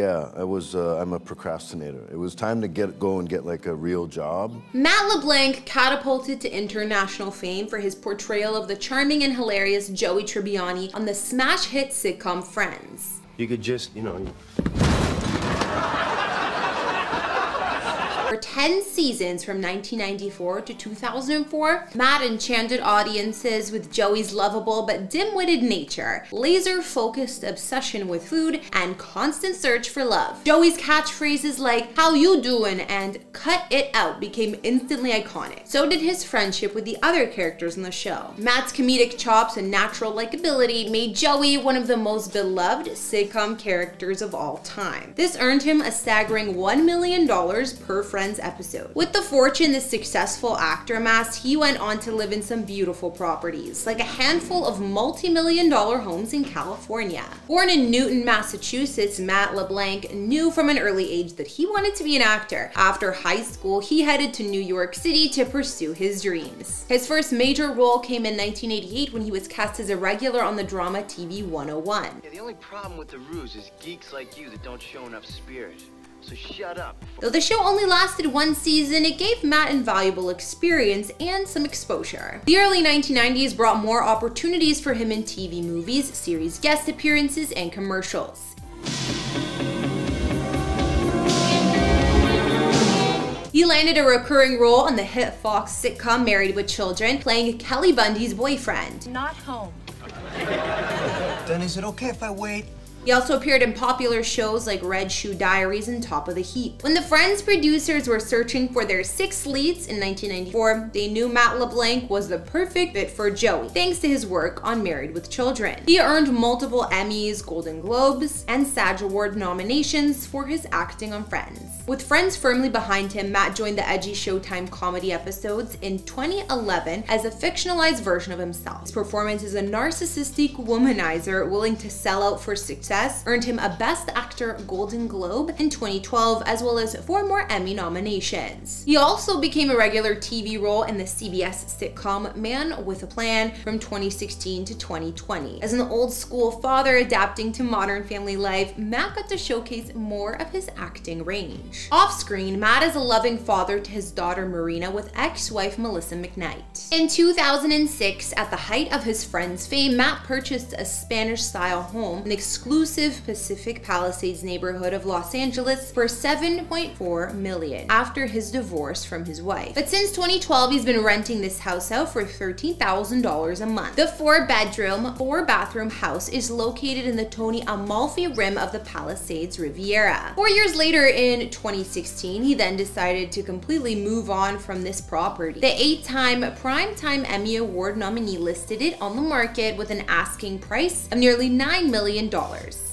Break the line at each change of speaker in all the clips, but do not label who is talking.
Yeah, I was. Uh, I'm a procrastinator. It was time to get go and get like a real job.
Matt LeBlanc catapulted to international fame for his portrayal of the charming and hilarious Joey Tribbiani on the smash hit sitcom Friends.
You could just, you know.
For 10 seasons from 1994 to 2004, Matt enchanted audiences with Joey's lovable but dim-witted nature, laser-focused obsession with food, and constant search for love. Joey's catchphrases like, how you doing, and cut it out became instantly iconic. So did his friendship with the other characters in the show. Matt's comedic chops and natural likability made Joey one of the most beloved sitcom characters of all time. This earned him a staggering $1 million per Friends episode. With the fortune the successful actor amassed, he went on to live in some beautiful properties, like a handful of multi-million dollar homes in California. Born in Newton, Massachusetts, Matt LeBlanc knew from an early age that he wanted to be an actor. After high school, he headed to New York City to pursue his dreams. His first major role came in 1988 when he was cast as a regular on the drama TV 101.
Yeah, the only problem with the ruse is geeks like you that don't show enough spirit. So shut up.
Though the show only lasted one season, it gave Matt invaluable experience and some exposure. The early 1990s brought more opportunities for him in TV movies, series guest appearances, and commercials. He landed a recurring role on the hit Fox sitcom Married with Children, playing Kelly Bundy's boyfriend.
Not home.
Then is it okay if I wait?
He also appeared in popular shows like Red Shoe Diaries and Top of the Heap. When the Friends producers were searching for their six leads in 1994, they knew Matt LeBlanc was the perfect fit for Joey, thanks to his work on Married with Children. He earned multiple Emmys, Golden Globes, and SAG Award nominations for his acting on Friends. With Friends firmly behind him, Matt joined the edgy Showtime comedy episodes in 2011 as a fictionalized version of himself. His performance as a narcissistic womanizer willing to sell out for success success earned him a Best Actor Golden Globe in 2012, as well as four more Emmy nominations. He also became a regular TV role in the CBS sitcom Man with a Plan from 2016 to 2020. As an old school father adapting to modern family life, Matt got to showcase more of his acting range. Off screen, Matt is a loving father to his daughter Marina with ex-wife Melissa McKnight. In 2006, at the height of his friend's fame, Matt purchased a Spanish-style home, an exclusive exclusive Pacific Palisades neighborhood of Los Angeles for 7.4 million after his divorce from his wife. But since 2012, he's been renting this house out for $13,000 a month. The four bedroom, four bathroom house is located in the Tony Amalfi rim of the Palisades Riviera. Four years later in 2016, he then decided to completely move on from this property. The eight-time Primetime Emmy Award nominee listed it on the market with an asking price of nearly $9 million.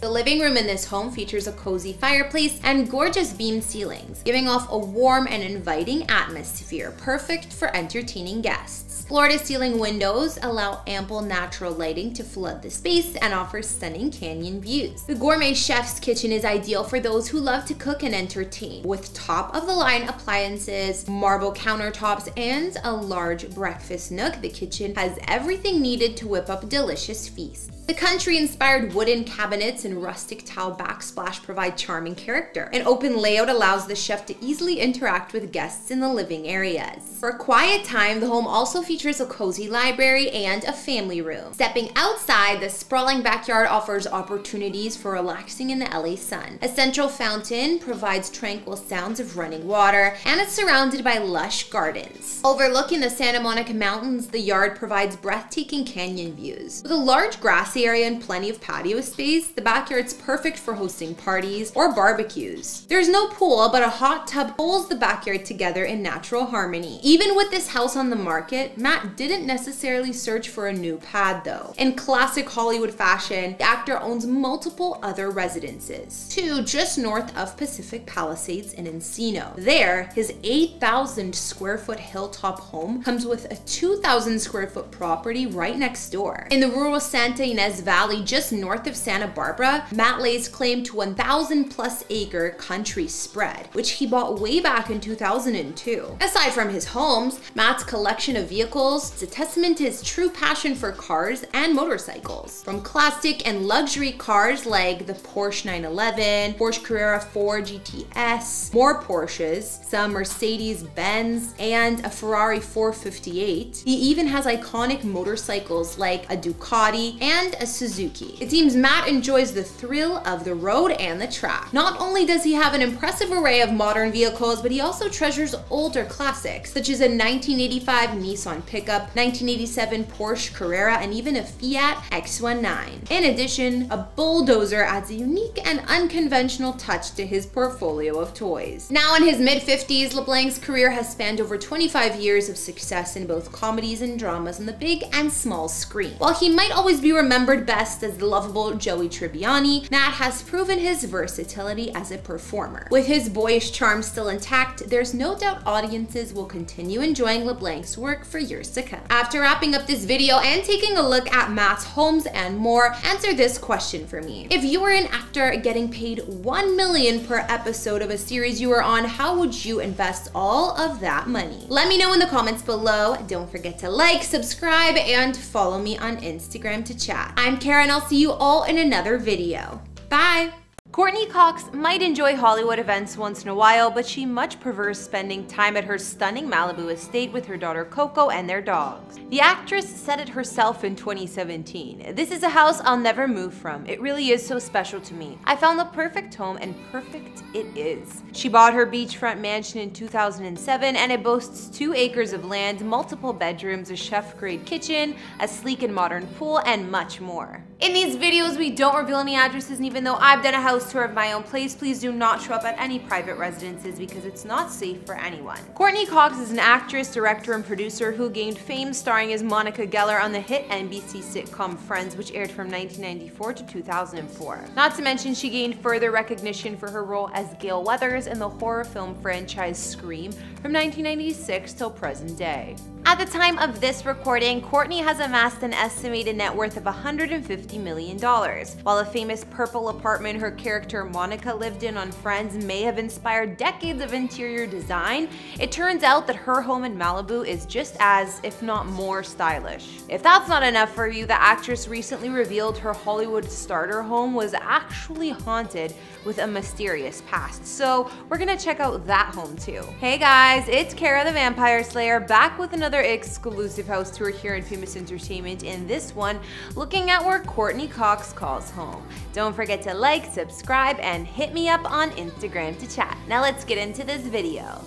The living room in this home features a cozy fireplace and gorgeous beam ceilings, giving off a warm and inviting atmosphere, perfect for entertaining guests. Floor-to-ceiling windows allow ample natural lighting to flood the space and offer stunning canyon views. The gourmet chef's kitchen is ideal for those who love to cook and entertain, with top-of-the-line appliances, marble countertops, and a large breakfast nook. The kitchen has everything needed to whip up delicious feasts. The country-inspired wooden cabinets and rustic tile backsplash provide charming character. An open layout allows the chef to easily interact with guests in the living areas. For quiet time, the home also features a cozy library and a family room. Stepping outside, the sprawling backyard offers opportunities for relaxing in the LA sun. A central fountain provides tranquil sounds of running water, and it's surrounded by lush gardens. Overlooking the Santa Monica Mountains, the yard provides breathtaking canyon views. With a large grassy area and plenty of patio space, the backyard's perfect for hosting parties or barbecues. There's no pool, but a hot tub pulls the backyard together in natural harmony. Even with this house on the market, Matt didn't necessarily search for a new pad though. In classic Hollywood fashion, the actor owns multiple other residences, two just north of Pacific Palisades in Encino. There, his 8,000 square foot hilltop home comes with a 2,000 square foot property right next door. In the rural Santa Ynez Valley just north of Santa Barbara, Matt lays claim to 1,000 plus acre country spread, which he bought way back in 2002. Aside from his homes, Matt's collection of vehicles vehicles, it's a testament to his true passion for cars and motorcycles. From classic and luxury cars like the Porsche 911, Porsche Carrera 4 GTS, more Porsches, some Mercedes Benz, and a Ferrari 458. He even has iconic motorcycles like a Ducati and a Suzuki. It seems Matt enjoys the thrill of the road and the track. Not only does he have an impressive array of modern vehicles, but he also treasures older classics, such as a 1985 Nissan pickup, 1987 Porsche Carrera, and even a Fiat X19. In addition, a bulldozer adds a unique and unconventional touch to his portfolio of toys. Now in his mid-50s, LeBlanc's career has spanned over 25 years of success in both comedies and dramas on the big and small screen. While he might always be remembered best as the lovable Joey Tribbiani, Matt has proven his versatility as a performer. With his boyish charm still intact, there's no doubt audiences will continue enjoying LeBlanc's work for years to come. After wrapping up this video and taking a look at Matt's homes and more, answer this question for me. If you were an actor getting paid 1 million per episode of a series you were on, how would you invest all of that money? Let me know in the comments below. Don't forget to like, subscribe, and follow me on Instagram to chat. I'm Karen, I'll see you all in another video. Bye! Courteney Cox might enjoy Hollywood events once in a while, but she much prefers spending time at her stunning Malibu estate with her daughter Coco and their dogs. The actress said it herself in 2017. This is a house I'll never move from. It really is so special to me. I found the perfect home and perfect it is. She bought her beachfront mansion in 2007 and it boasts two acres of land, multiple bedrooms, a chef-grade kitchen, a sleek and modern pool, and much more. In these videos, we don't reveal any addresses, and even though I've done a house tour of my own place, please do not show up at any private residences because it's not safe for anyone. Courteney Cox is an actress, director, and producer who gained fame starring as Monica Geller on the hit NBC sitcom Friends, which aired from 1994 to 2004. Not to mention, she gained further recognition for her role as Gale Weathers in the horror film franchise Scream from 1996 till present day. At the time of this recording, Courteney has amassed an estimated net worth of $150 million. While a famous purple apartment her character Monica lived in on Friends may have inspired decades of interior design, it turns out that her home in Malibu is just as, if not more, stylish. If that's not enough for you, the actress recently revealed her Hollywood starter home was actually haunted with a mysterious past. So we're gonna check out that home too. Hey guys, it's Kara the Vampire Slayer back with another exclusive house tour here in Famous Entertainment. In this one, looking at where Courteney Cox calls home. Don't forget to like, subscribe, and hit me up on Instagram to chat. Now let's get into this video.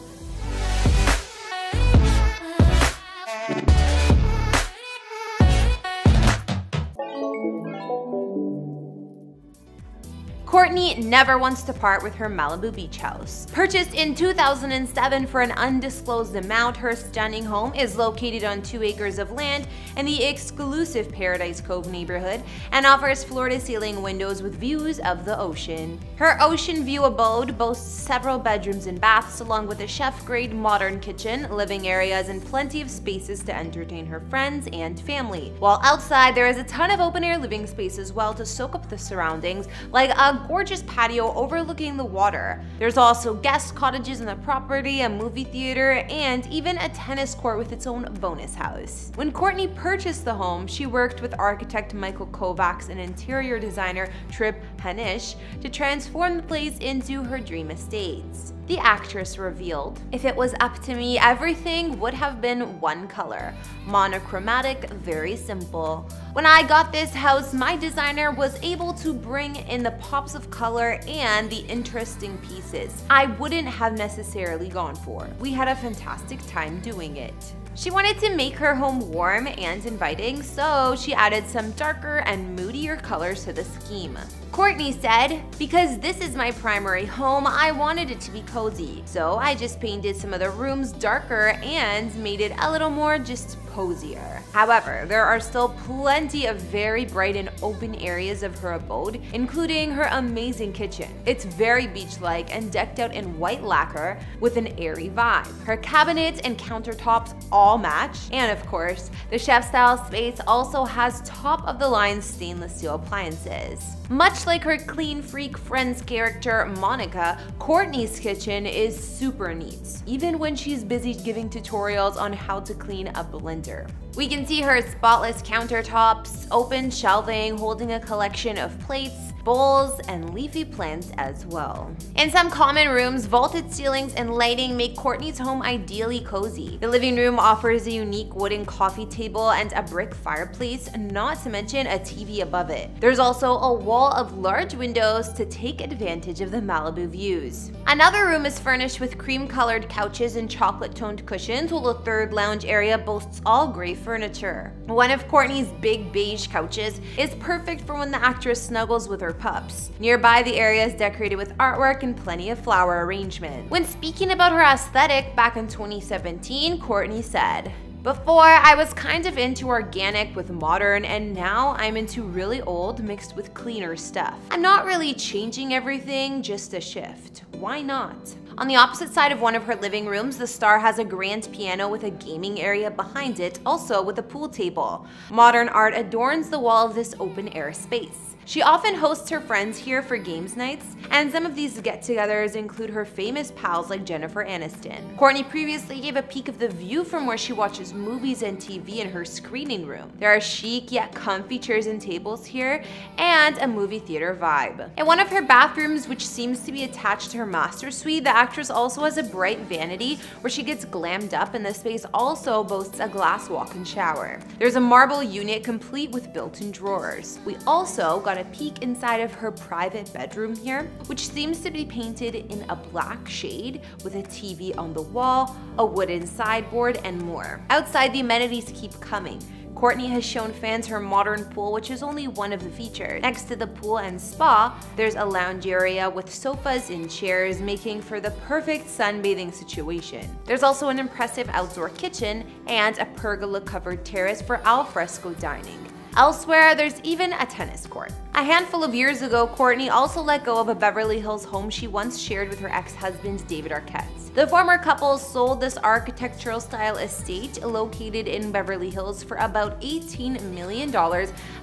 Courteney never wants to part with her Malibu beach house. Purchased in 2007 for an undisclosed amount, her stunning home is located on two acres of land in the exclusive Paradise Cove neighborhood and offers floor-to-ceiling windows with views of the ocean. Her ocean view abode boasts several bedrooms and baths along with a chef-grade modern kitchen, living areas, and plenty of spaces to entertain her friends and family. While outside, there is a ton of open-air living space as well to soak up the surroundings, like a gorgeous patio overlooking the water. There's also guest cottages on the property, a movie theater, and even a tennis court with its own bonus house. When Courteney purchased the home, she worked with architect Michael Kovacs and interior designer Trip Haenisch to transform the place into her dream estates. The actress revealed, If it was up to me, everything would have been one color. Monochromatic, very simple. When I got this house, my designer was able to bring in the pops of color and the interesting pieces I wouldn't have necessarily gone for. We had a fantastic time doing it. She wanted to make her home warm and inviting, so she added some darker and moodier colors to the scheme. Courteney said, Because this is my primary home, I wanted it to be cozy. So I just painted some of the rooms darker and made it a little more just cozier. However, there are still plenty of very bright and open areas of her abode, including her amazing kitchen. It's very beach-like and decked out in white lacquer with an airy vibe. Her cabinets and countertops all match, and of course, the chef-style space also has top-of-the-line stainless steel appliances. Much like her clean freak friend's character, Monica, Courteney's kitchen is super neat, even when she's busy giving tutorials on how to clean a blender. We can see her spotless countertops, open shelving holding a collection of plates, bowls, and leafy plants as well. In some common rooms, vaulted ceilings and lighting make Courteney's home ideally cozy. The living room offers a unique wooden coffee table and a brick fireplace, not to mention a TV above it. There's also a wall of large windows to take advantage of the Malibu views. Another room is furnished with cream-colored couches and chocolate-toned cushions, while the third lounge area boasts all gray furniture. One of Courteney's big beige couches is perfect for when the actress snuggles with her pups. Nearby, the area is decorated with artwork and plenty of flower arrangement. When speaking about her aesthetic back in 2017, Courteney said, before, I was kind of into organic with modern, and now I'm into really old mixed with cleaner stuff. I'm not really changing everything, just a shift. Why not? On the opposite side of one of her living rooms, the star has a grand piano with a gaming area behind it, also with a pool table. Modern art adorns the wall of this open air space. She often hosts her friends here for games nights, and some of these get-togethers include her famous pals like Jennifer Aniston. Courteney previously gave a peek of the view from where she watches movies and TV in her screening room. There are chic yet comfy chairs and tables here, and a movie theater vibe. In one of her bathrooms, which seems to be attached to her master suite, the actress also has a bright vanity where she gets glammed up and the space also boasts a glass walk-in shower. There's a marble unit complete with built-in drawers. We also got a peek inside of her private bedroom here, which seems to be painted in a black shade with a TV on the wall, a wooden sideboard, and more. Outside, the amenities keep coming. Courteney has shown fans her modern pool, which is only one of the features. Next to the pool and spa, there's a lounge area with sofas and chairs, making for the perfect sunbathing situation. There's also an impressive outdoor kitchen and a pergola-covered terrace for alfresco dining. Elsewhere, there's even a tennis court. A handful of years ago, Courteney also let go of a Beverly Hills home she once shared with her ex-husband David Arquette. The former couple sold this architectural style estate located in Beverly Hills for about $18 million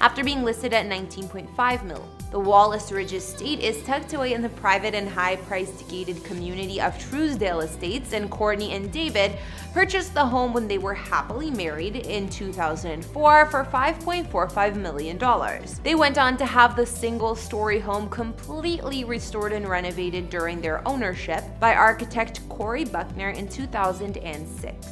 after being listed at 19.5 mil. The Wallace Ridge estate is tucked away in the private and high-priced gated community of Trousdale Estates, and Courteney and David purchased the home when they were happily married in 2004 for $5.45 million. They went on to have the single-story home completely restored and renovated during their ownership by architect Cory Buckner in 2006.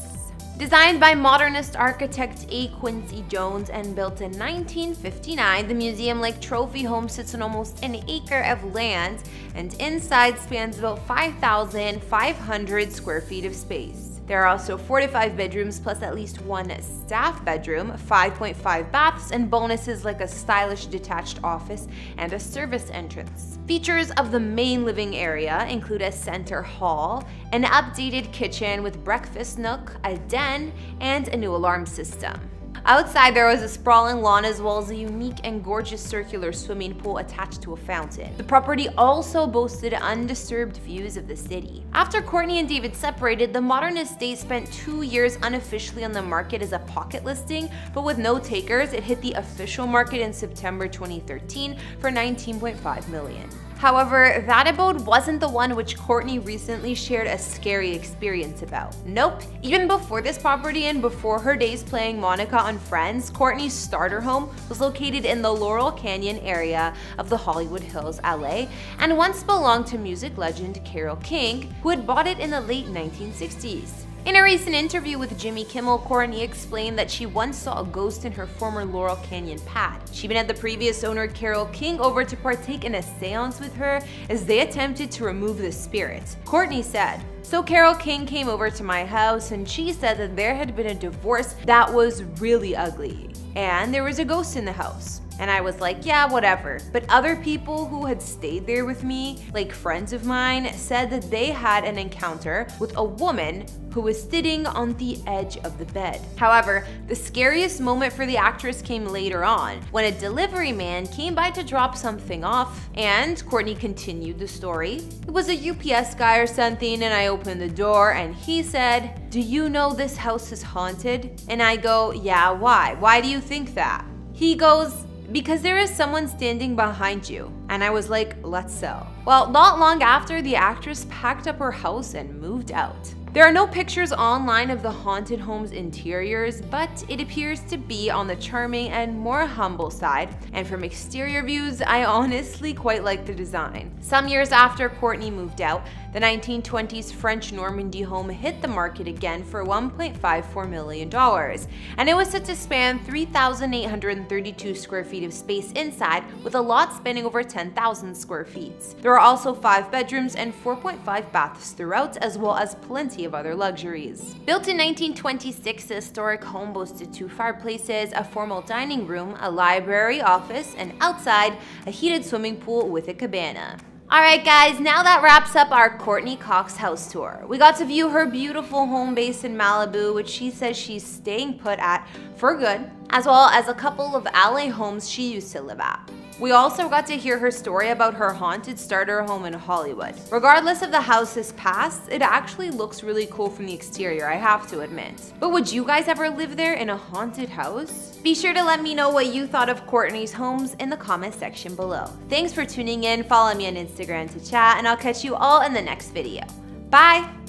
Designed by modernist architect A. Quincy Jones and built in 1959, the museum-like trophy home sits on almost an acre of land and inside spans about 5,500 square feet of space. There are also 45 bedrooms plus at least one staff bedroom, 5.5 baths, and bonuses like a stylish detached office and a service entrance. Features of the main living area include a center hall, an updated kitchen with breakfast nook, a den, and a new alarm system. Outside, there was a sprawling lawn as well as a unique and gorgeous circular swimming pool attached to a fountain. The property also boasted undisturbed views of the city. After Courteney and David separated, the modern estate spent two years unofficially on the market as a pocket listing, but with no takers, it hit the official market in September 2013 for 19.5 million. However, that abode wasn't the one which Courteney recently shared a scary experience about. Nope, even before this property and before her days playing Monica on Friends, Courteney's starter home was located in the Laurel Canyon area of the Hollywood Hills, LA, and once belonged to music legend Carole King, who had bought it in the late 1960s. In a recent interview with Jimmy Kimmel, Courteney explained that she once saw a ghost in her former Laurel Canyon pad. She even had the previous owner Carole King over to partake in a seance with her as they attempted to remove the spirit. Courteney said, so Carole King came over to my house and she said that there had been a divorce that was really ugly and there was a ghost in the house. And I was like, yeah, whatever. But other people who had stayed there with me, like friends of mine, said that they had an encounter with a woman who was sitting on the edge of the bed. However, the scariest moment for the actress came later on, when a delivery man came by to drop something off, and Courteney continued the story. It was a UPS guy or something, and I opened the door, and he said, do you know this house is haunted? And I go, yeah, why? Why do you think that? He goes, because there is someone standing behind you. And I was like, let's sell. Well, not long after, the actress packed up her house and moved out. There are no pictures online of the haunted home's interiors, but it appears to be on the charming and more humble side, and from exterior views, I honestly quite like the design. Some years after Courteney moved out, the 1920s French Normandy home hit the market again for $1.54 million, and it was set to span 3,832 square feet of space inside, with a lot spanning over 10,000 square feet. There are also five bedrooms and 4.5 baths throughout, as well as plenty of other luxuries. Built in 1926, the historic home boasted two fireplaces, a formal dining room, a library, office, and outside, a heated swimming pool with a cabana. Alright guys, now that wraps up our Courteney Cox house tour. We got to view her beautiful home base in Malibu, which she says she's staying put at for good, as well as a couple of LA homes she used to live at. We also got to hear her story about her haunted starter home in Hollywood. Regardless of the house's past, it actually looks really cool from the exterior, I have to admit. But would you guys ever live there in a haunted house? Be sure to let me know what you thought of Courteney's homes in the comment section below. Thanks for tuning in, follow me on Instagram to chat, and I'll catch you all in the next video. Bye!